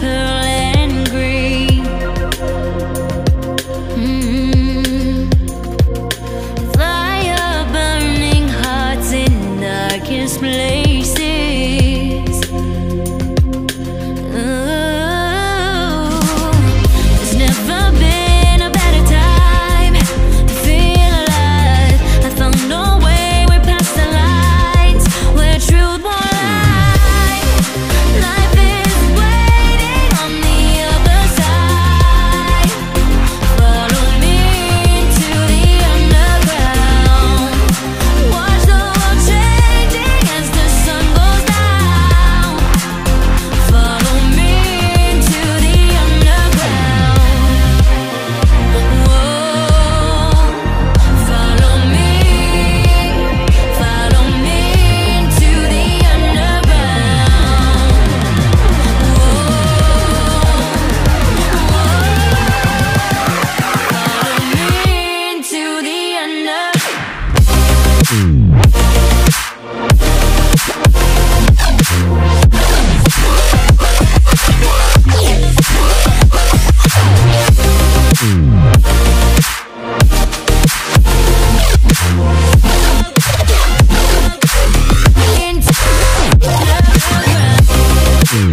her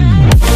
Mm-hmm.